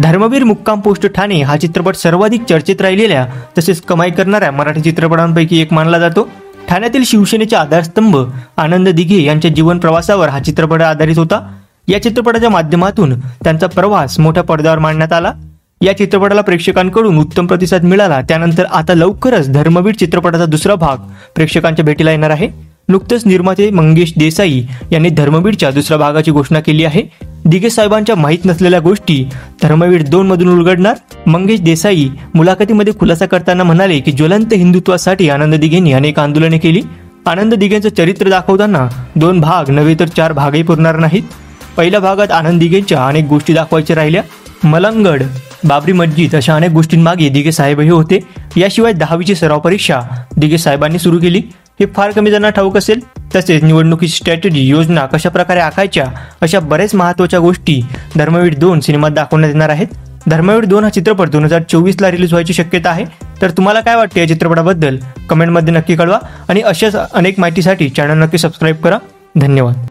धर्मवीर मुक्काम पोस्ट ठाणे हा चित्रपट सर्वाधिक चर्चेत राहिलेल्या तसेच कमाई करणाऱ्या मराठी चित्रपटांपैकी एक मानला जातो. ठाण्यातील शिवसेनेचे आधारस्तंभ आनंद दिघे यांच्या जीवन प्रवासावर हा चित्रपट आधारित होता. या चित्रपटाच्या माध्यमातून त्यांचा प्रवास मोठ्या पडद्यावर मांडण्यात आला. या चित्रपटाला प्रेक्षकांकडून उत्तम प्रतिसाद मिळाला. त्यानंतर आता लवकरच धर्मवीर चित्रपटाचा दुसरा भाग प्रेक्षकांच्या भेटीला येणार आहे. नुकतंच निर्माते मंगेश देसाई यांनी धर्मवीरच्या दुसऱ्या भागाची घोषणा केली आहे. दिगे साहेबांच्या माहीत नसलेल्या गोष्टी धर्मवीर दोन मधून उलगडणार? मंगेश देसाई मुलाखतीमध्ये खुलासा करताना म्हणाले की ज्वलंत हिंदुत्वासाठी आनंद दिघेंनी अनेक आंदोलने केली. आनंद दिघेंचं चरित्र दाखवताना दोन भाग नव्हे तर चार भागही पुरणार नाहीत. पहिल्या भागात आनंद दिघेंच्या अनेक गोष्टी दाखवायच्या राहिल्या. मलंगड बाबरी मस्जिद अशा अनेक गोष्टींमागे दिघे साहेबही होते. याशिवाय दहावीची सराव परीक्षा दिघे साहेबांनी सुरू केली. हे फार कमी जणांना ठाऊक असेल. तसेच निवडणुकीची स्ट्रॅटेजी योजना कशा प्रकारे आखायच्या अशा बऱ्याच महत्त्वाच्या गोष्टी धर्मवीर दोन सिनेमात दाखवण्यात येणार आहेत. धर्मवीर दोन हा चित्रपट दोन हजार चोवीसला रिलीज व्हायची शक्यता आहे. तर तुम्हाला काय वाटते या चित्रपटाबद्दल? कमेंटमध्ये नक्की कळवा आणि अशाच अनेक माहितीसाठी चॅनल नक्की सबस्क्राईब करा. धन्यवाद.